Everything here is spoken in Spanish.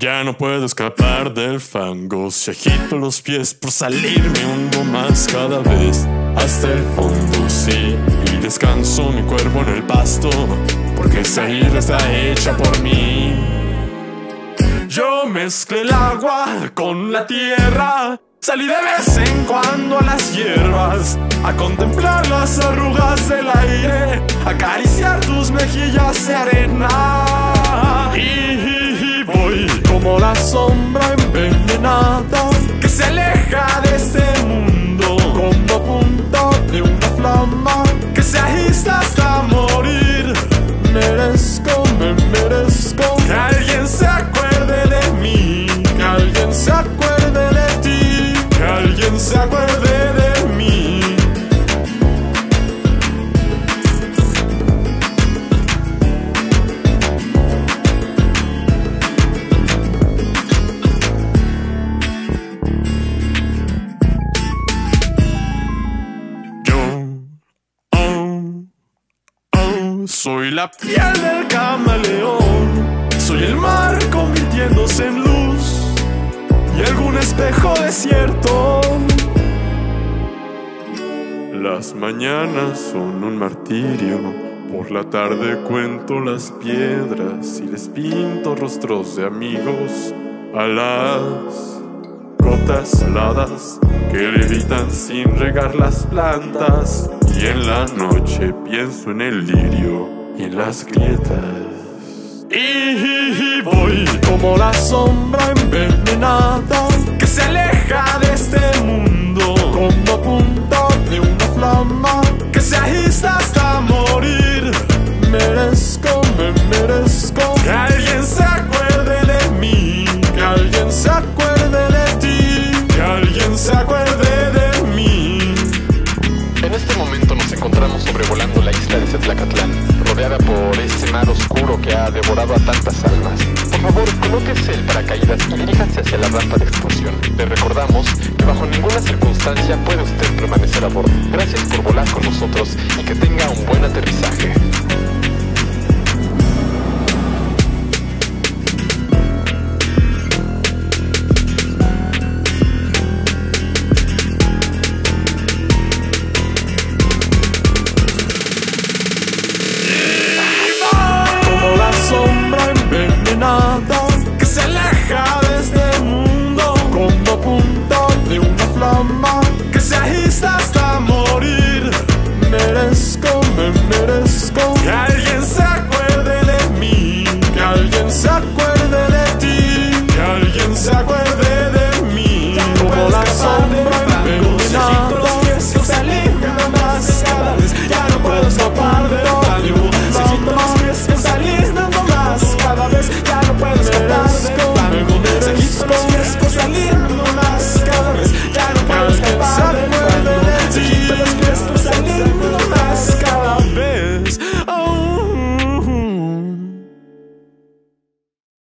Ya no puedo escapar del fango. Si agito los pies por salir, me hundo más cada vez. Hasta el fondo, sí. Y descanso mi cuerpo en el pasto. Porque esa isla está hecha por mí. Yo mezclé el agua con la tierra. Salí de vez en cuando a las hierbas a contemplar las arrugas del aire, sombra envenenada que se aleja de este mundo, como punta de una flama que se agita soy la piel del camaleón, soy el mar convirtiéndose en luz y algún espejo desierto. Las mañanas son un martirio, por la tarde cuento las piedras y les pinto rostros de amigos a las gotas heladas que levitan sin regar las plantas. Y en la noche pienso en el lirio y en las grietas. Y voy como la sombra envenenada que se aleja de este mundo, como punta de una flama que se agita hasta morir. Merezco, me merezco que alguien se acuerde de mí, que alguien se acuerde de ti, que alguien se acuerde por ese mar oscuro que ha devorado a tantas almas. Por favor, colóquese el paracaídas y diríjase hacia la rampa de explosión. Le recordamos que bajo ninguna circunstancia puede usted permanecer a bordo. Gracias por volar con nosotros y que I hear